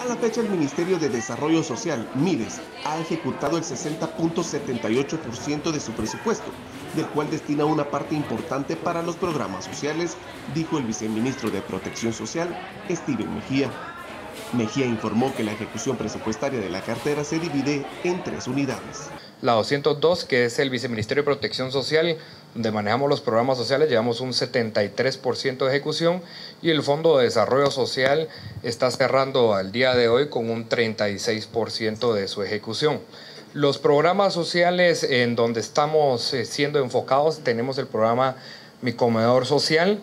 A la fecha, el Ministerio de Desarrollo Social, MIDES, ha ejecutado el 60.78% de su presupuesto, del cual destina una parte importante para los programas sociales, dijo el viceministro de Protección Social, Steven Mejía. Mejía informó que la ejecución presupuestaria de la cartera se divide en tres unidades. La 202, que es el Viceministerio de Protección Social, donde manejamos los programas sociales, llevamos un 73% de ejecución y el Fondo de Desarrollo Social está cerrando al día de hoy con un 36% de su ejecución. Los programas sociales en donde estamos eh, siendo enfocados, tenemos el programa Mi Comedor Social.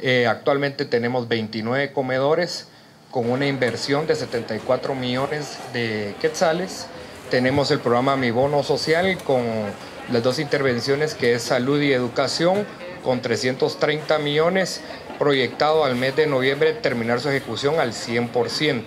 Eh, actualmente tenemos 29 comedores con una inversión de 74 millones de quetzales. Tenemos el programa Mi Bono Social con las dos intervenciones que es salud y educación con 330 millones proyectado al mes de noviembre terminar su ejecución al 100%.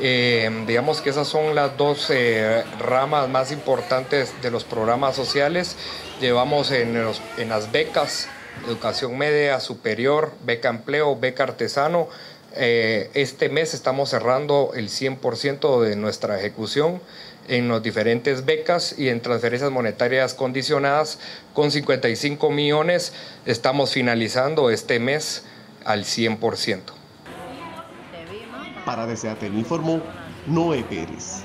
Eh, digamos que esas son las dos eh, ramas más importantes de los programas sociales. Llevamos en, en las becas, educación media, superior, beca empleo, beca artesano, eh, este mes estamos cerrando el 100% de nuestra ejecución en las diferentes becas y en transferencias monetarias condicionadas con 55 millones. Estamos finalizando este mes al 100%. Para Deseatel informó Noé Pérez.